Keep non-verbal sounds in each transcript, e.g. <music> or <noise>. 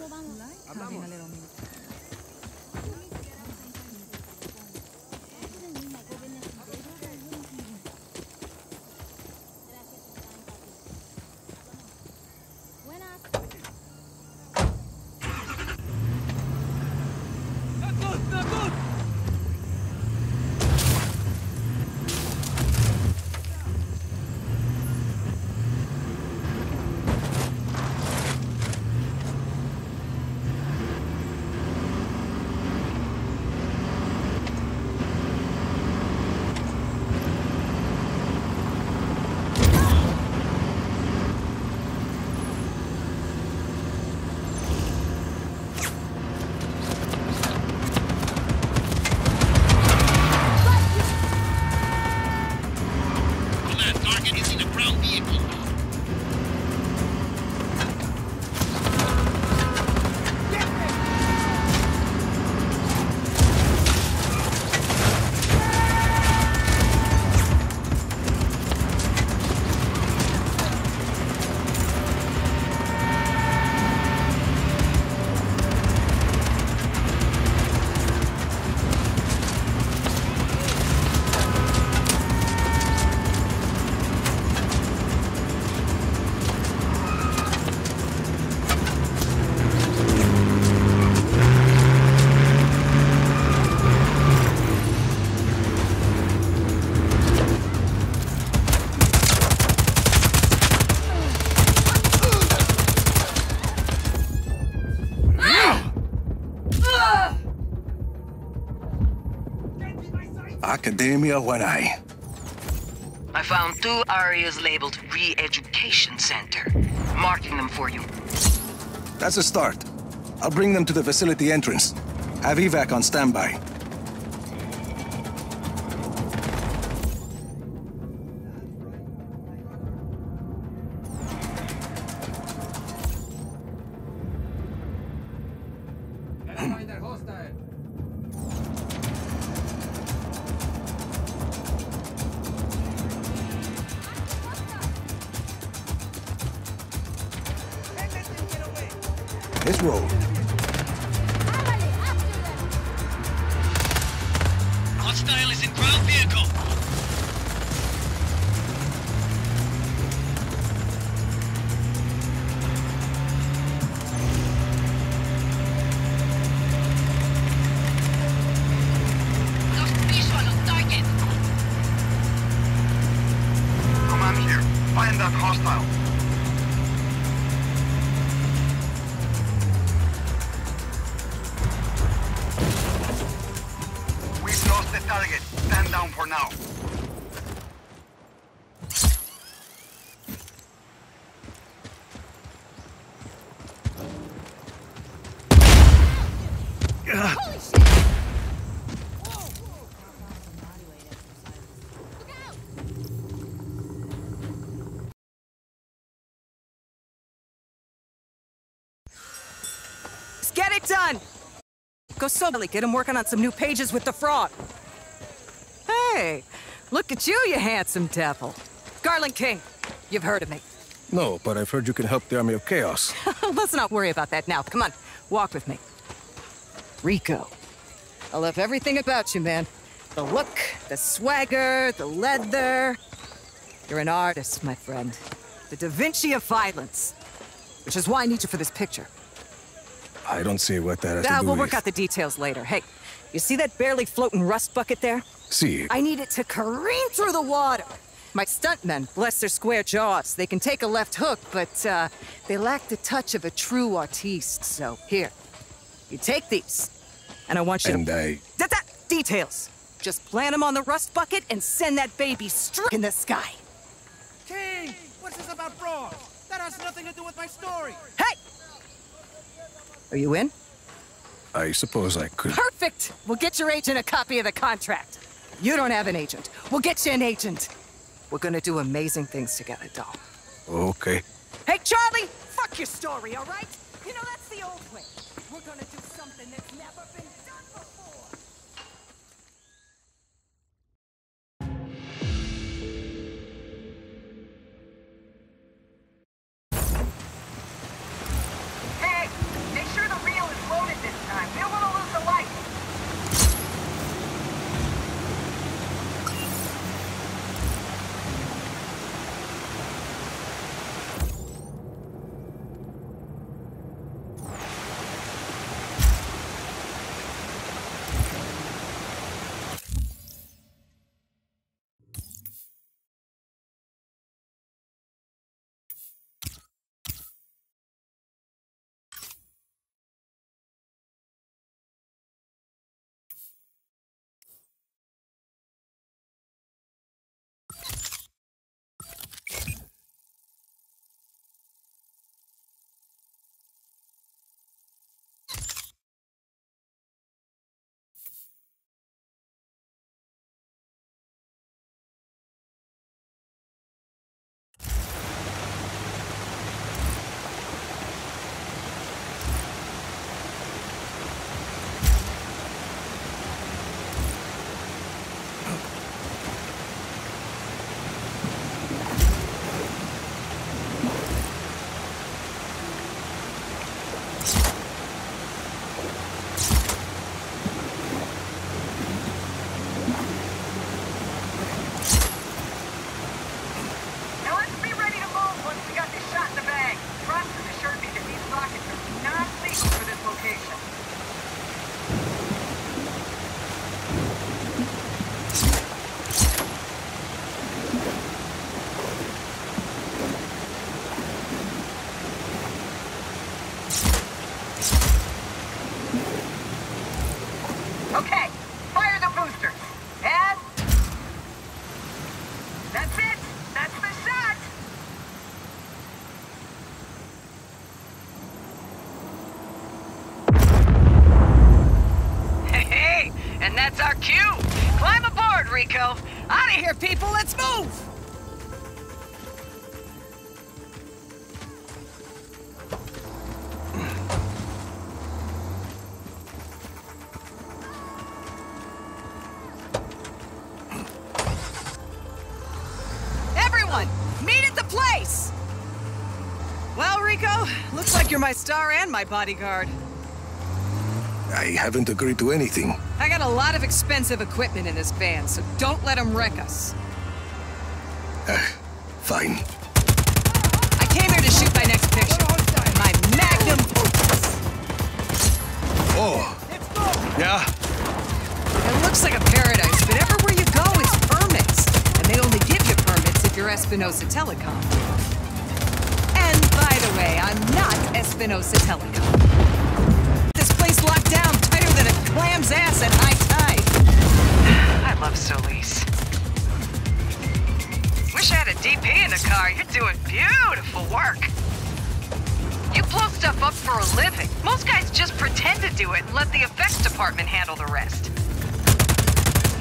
¿Cómo vamos? Hablamos. Academia when I. I found two areas labeled Re-Education Center. Marking them for you. That's a start. I'll bring them to the facility entrance. Have evac on standby. Let's roll. Target. Stand down for now. Let's get it done! Go slowly, get him working on some new pages with the fraud. Hey, look at you, you handsome devil. Garland King, you've heard of me. No, but I've heard you can help the Army of Chaos. <laughs> Let's not worry about that now. Come on, walk with me. Rico. I love everything about you, man. The look, the swagger, the leather. You're an artist, my friend. The Da Vinci of violence. Which is why I need you for this picture. I don't see what that has to Ah, do we'll with... work out the details later. Hey, you see that barely floating rust bucket there? See, I need it to careen through the water. My stuntmen, bless their square jaws, they can take a left hook, but uh, they lack the touch of a true artiste. So here, you take these, and I want you and to. I... That, that details. Just plant them on the rust bucket and send that baby straight in the sky. King! What's this about fraud? That has nothing to do with my story. Hey! Are you in? I suppose I could... Perfect! We'll get your agent a copy of the contract. You don't have an agent. We'll get you an agent. We're gonna do amazing things together, doll. Okay. Hey, Charlie! Fuck your story, all right? You know, that's the old way. We're gonna do something that's never been Let's move! Everyone, meet at the place! Well, Rico, looks like you're my star and my bodyguard. I haven't agreed to anything. I got a lot of expensive equipment in this van, so don't let them wreck us. Ah, fine. I came here to shoot my next picture. My magnum opus. Oh, yeah? It looks like a paradise, but everywhere you go, it's permits. And they only give you permits if you're Espinosa Telecom. And by the way, I'm not Espinosa Telecom. This place locked down tighter than a clam's ass at high tide. I love Solis. Wish I had a DP in the car. You're doing beautiful work. You blow stuff up for a living. Most guys just pretend to do it and let the effects department handle the rest.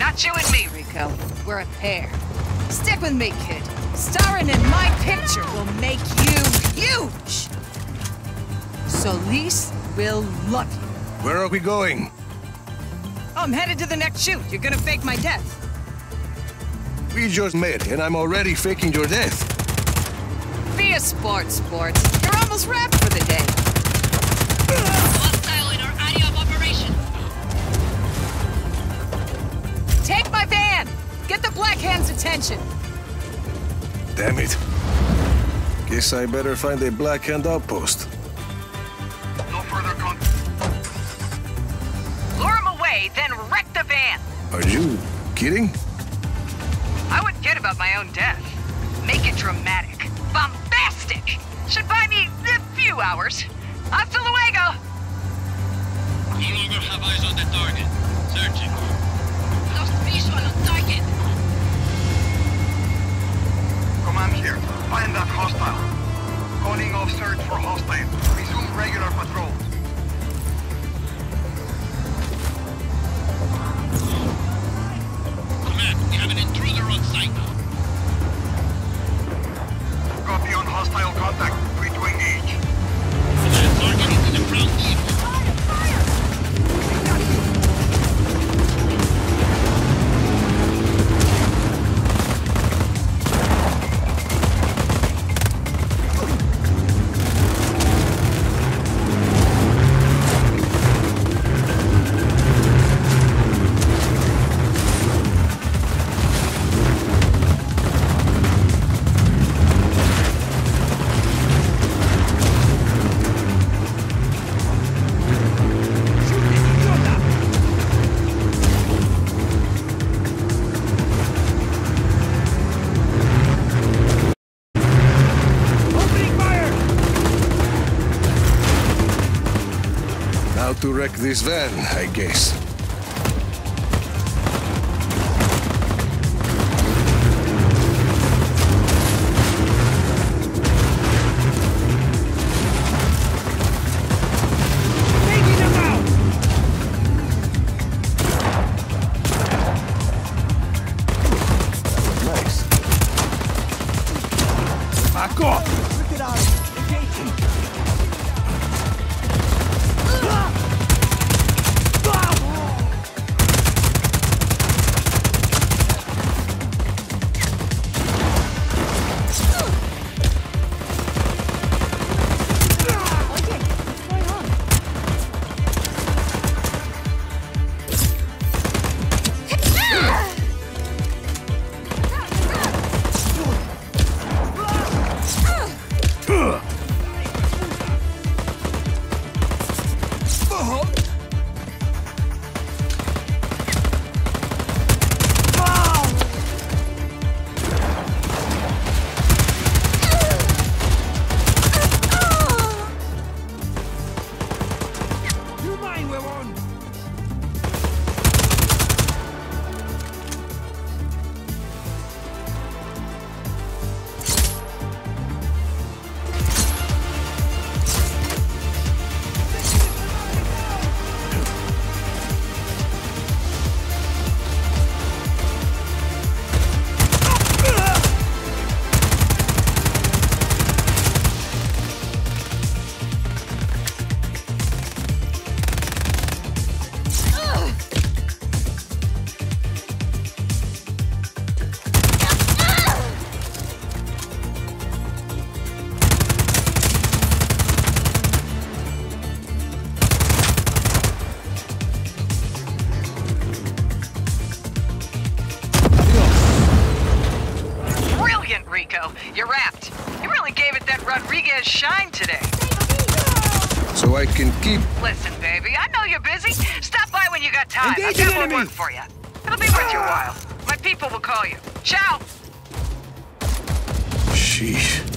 Not you and me, Rico. We're a pair. Stick with me, kid. Starring in my picture will make you huge. Solis will love you. Where are we going? Oh, I'm headed to the next shoot. You're gonna fake my death. We just met, and I'm already faking your death. Be a sport, sports. You're almost wrapped for the day. Hostile in our area of operation. Take my van! Get the Black Hand's attention! Damn it. Guess I better find a Black Hand outpost. No further contact. Lure him away, then wreck the van! Are you kidding? My own death. Make it dramatic. Bombastic! Should buy me a few hours. Hasta luego! No longer have eyes on the target. Searching. Lost visual on target. Command here. Find that hostile. Calling off search for hostile. Resume regular patrol. Command, we have an hostile contact. Free to wreck this van, I guess. I've got enemy. more work for you. It'll be worth your while. My people will call you. Ciao! Sheesh.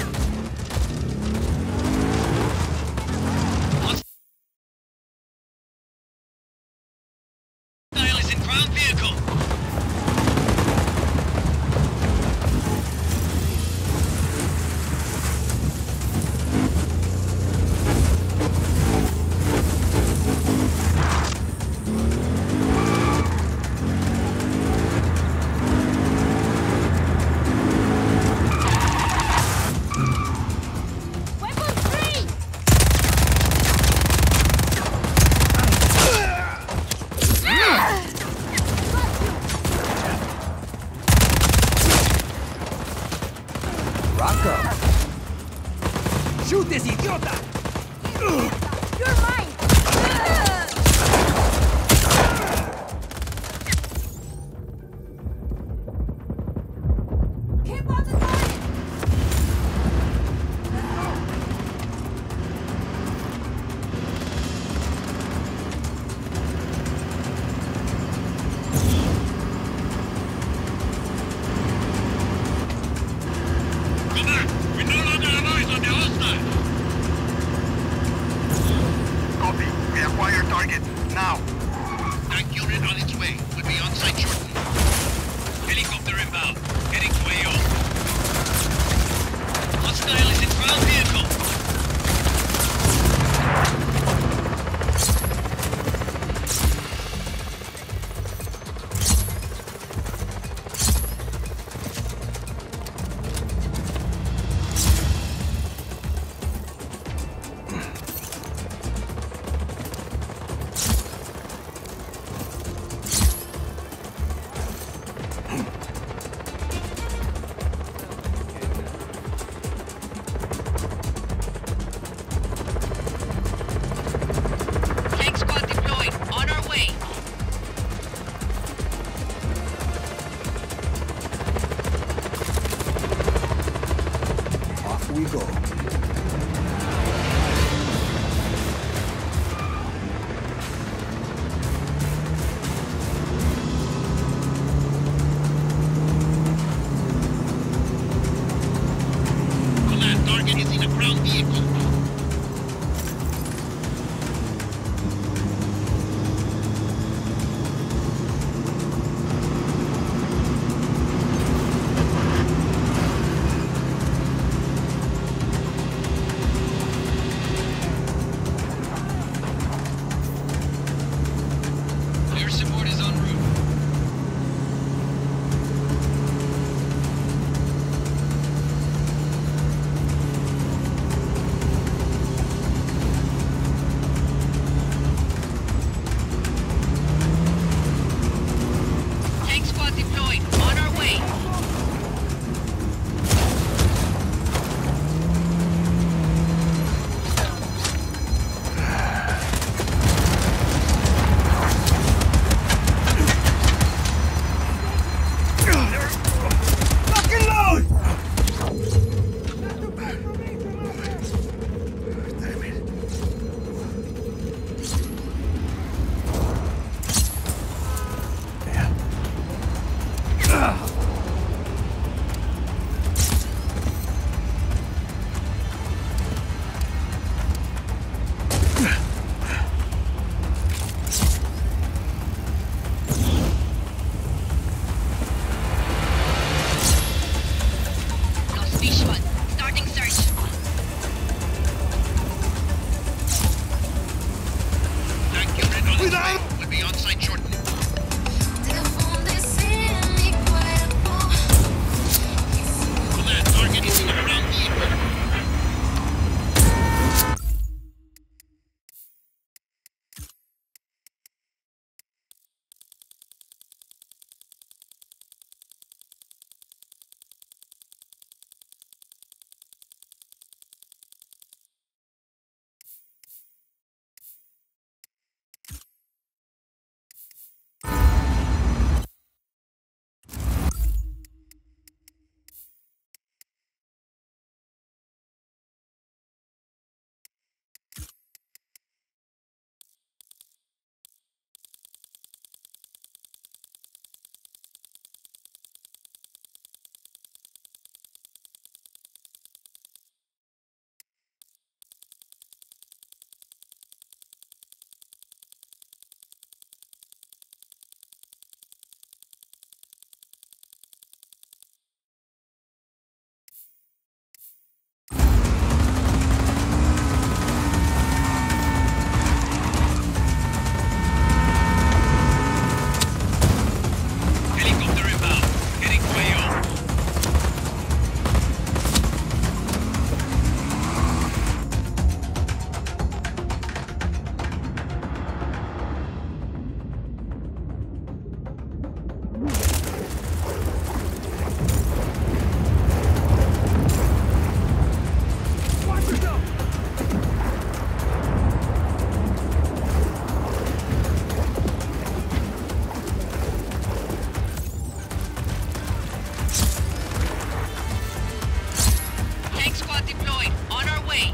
deployed. On our way.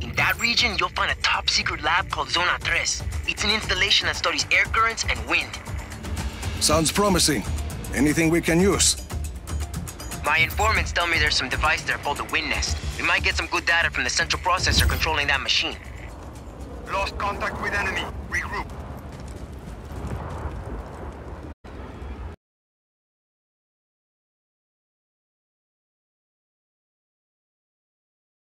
In that region, you'll find a top-secret lab called Zona 3. It's an installation that studies air currents and wind. Sounds promising. Anything we can use? My informants tell me there's some device there called the Wind Nest. We might get some good data from the central processor controlling that machine. Lost contact with enemy. Regroup.